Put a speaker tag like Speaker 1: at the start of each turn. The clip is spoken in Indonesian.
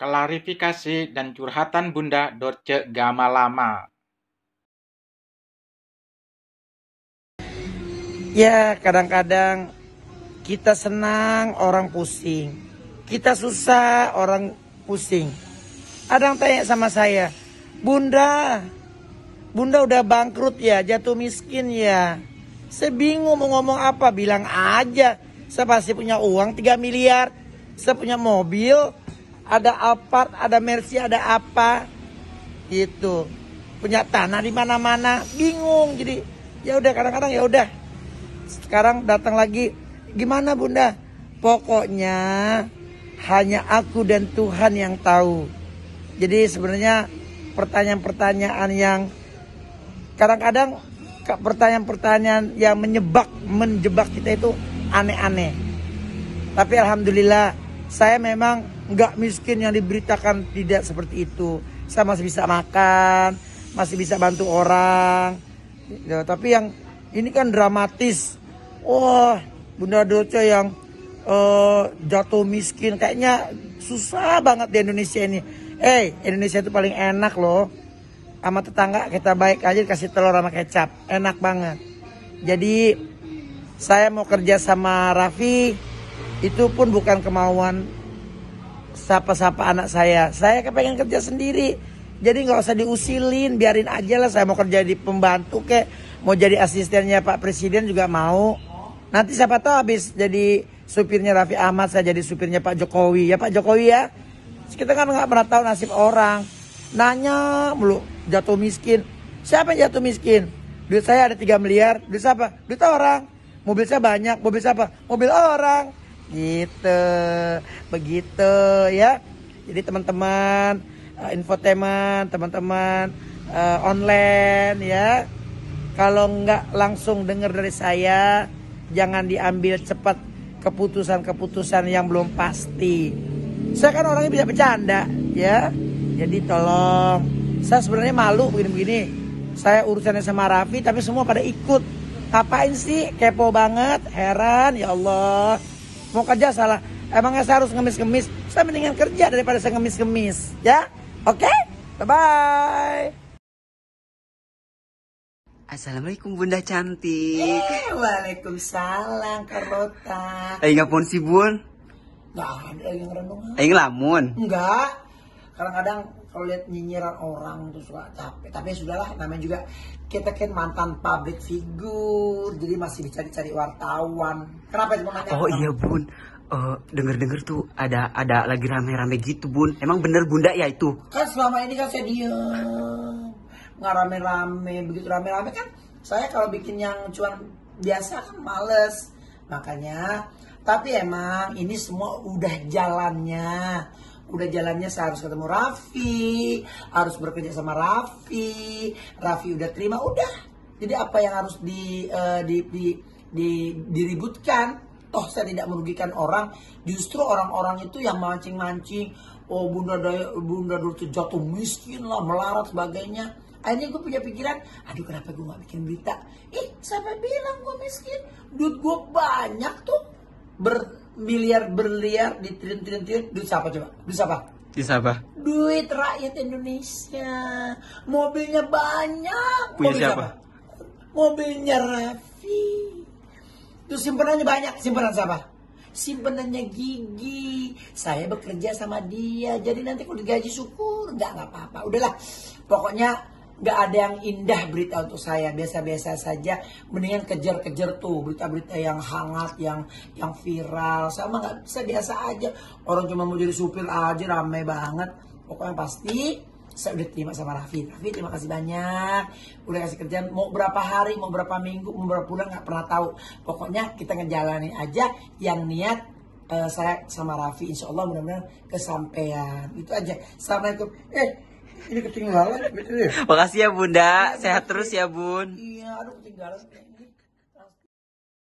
Speaker 1: klarifikasi dan curhatan Bunda Dorce Gamalama.
Speaker 2: Ya, kadang-kadang kita senang, orang pusing. Kita susah, orang pusing. Ada yang tanya sama saya, Bunda, Bunda udah bangkrut ya, jatuh miskin ya. Saya bingung mau ngomong apa, bilang aja. Saya pasti punya uang 3 miliar. Saya punya mobil, ada Alphard, ada Mercy, ada apa. Gitu. Punya tanah di mana-mana, bingung. Jadi ya udah kadang-kadang ya udah. Sekarang datang lagi, gimana Bunda? Pokoknya hanya aku dan Tuhan yang tahu. Jadi sebenarnya pertanyaan-pertanyaan yang kadang-kadang pertanyaan-pertanyaan yang menyebak menjebak kita itu aneh-aneh. Tapi alhamdulillah saya memang nggak miskin yang diberitakan tidak seperti itu. Saya masih bisa makan, masih bisa bantu orang. Ya, tapi yang ini kan dramatis. Wah, Bunda Doce yang uh, jatuh miskin kayaknya susah banget di Indonesia ini. Eh, hey, Indonesia itu paling enak loh sama tetangga kita baik aja kasih telur sama kecap enak banget jadi saya mau kerja sama Raffi itu pun bukan kemauan sapa-sapa anak saya saya kepengen kerja sendiri jadi nggak usah diusilin biarin aja lah saya mau kerja di pembantu kek mau jadi asistennya Pak Presiden juga mau nanti siapa tahu habis jadi supirnya Raffi Ahmad saya jadi supirnya Pak Jokowi ya Pak Jokowi ya kita kan nggak pernah tahu nasib orang nanya mulu jatuh miskin. Siapa yang jatuh miskin? Duit saya ada 3 miliar. Duit siapa? Duit orang. Mobil saya banyak. Mobil siapa? Mobil orang. Gitu. Begitu ya. Jadi teman-teman uh, infotainment, teman-teman uh, online ya. Kalau nggak langsung dengar dari saya, jangan diambil cepat keputusan-keputusan yang belum pasti. Saya kan orangnya bisa bercanda, ya. Jadi tolong saya sebenarnya malu begini-begini. Saya urusannya sama Raffi tapi semua pada ikut. Ngapain sih? Kepo banget, heran ya Allah. Mau kerja salah. Emangnya saya harus ngemis-ngemis? Saya mendingan kerja daripada saya ngemis-ngemis. Ya? Oke? Okay? Bye-bye.
Speaker 3: Assalamualaikum Bunda cantik.
Speaker 2: Eh, Waalaikumsalam Karota.
Speaker 3: Ayo ngapun sih Bun?
Speaker 2: Ada yang renung.
Speaker 3: Ayo ngelamun?
Speaker 2: Enggak. Kadang-kadang kalau lihat nyinyiran orang tuh suka capek. Tapi sudahlah namanya juga kita kan mantan public figure. Jadi masih dicari-cari wartawan. Kenapa cuma nanya
Speaker 3: oh iya bun. Uh, denger-denger tuh ada ada lagi rame-rame gitu bun. Emang bener bunda ya itu?
Speaker 2: Kan selama ini kan saya diem. Nggak rame-rame. Begitu rame-rame kan saya kalau bikin yang cuan biasa kan males. Makanya tapi emang ini semua udah jalannya udah jalannya saya harus ketemu Raffi, harus bekerja sama Raffi, Raffi udah terima, udah. Jadi apa yang harus di, uh, di, di, di diributkan? Toh saya tidak merugikan orang, justru orang-orang itu yang mancing-mancing, oh bunda daya, bunda dulu tuh jatuh miskin lah, melarat sebagainya. Akhirnya gue punya pikiran, aduh kenapa gue gak bikin berita? Ih, siapa bilang gue miskin? Duit gue banyak tuh. Ber, miliar berliar di triliun triliun triliun. Duit siapa coba? Duit siapa?
Speaker 3: Duit siapa?
Speaker 2: Duit rakyat Indonesia. Mobilnya banyak.
Speaker 3: Punya Mobil siapa?
Speaker 2: mobilnya Raffi. Terus simpenannya banyak. Simpanan siapa? Simpenannya gigi. Saya bekerja sama dia. Jadi nanti kalau digaji syukur nggak nggak apa-apa. Udahlah. Pokoknya nggak ada yang indah berita untuk saya. Biasa-biasa saja. Mendingan kejar-kejar tuh berita-berita yang hangat yang yang viral. Sama nggak bisa biasa aja. Orang cuma mau jadi supir aja rame banget. Pokoknya pasti saya udah terima sama Raffi. Raffi terima kasih banyak. Udah kasih kerjaan. Mau berapa hari mau berapa minggu mau berapa bulan nggak pernah tahu. Pokoknya kita ngejalanin aja yang niat uh, saya sama Raffi. Insya Allah mudah-mudahan kesampaian. Itu aja. Assalamualaikum. Eh ini ketinggalan.
Speaker 3: Makasih ya Bunda. Sehat terus ya Bun.
Speaker 2: Iya, aduh ketinggalan.